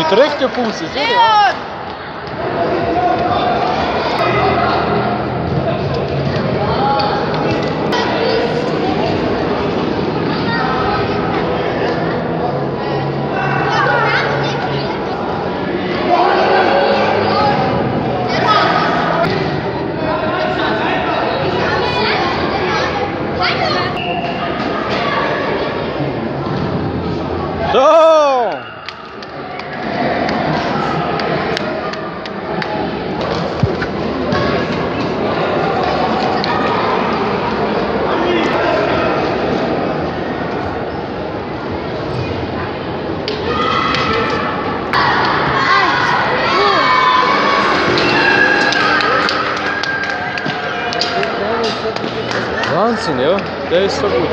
Mit rechtem Fuß. ist Leon! Lancin, jo? 10 sekund.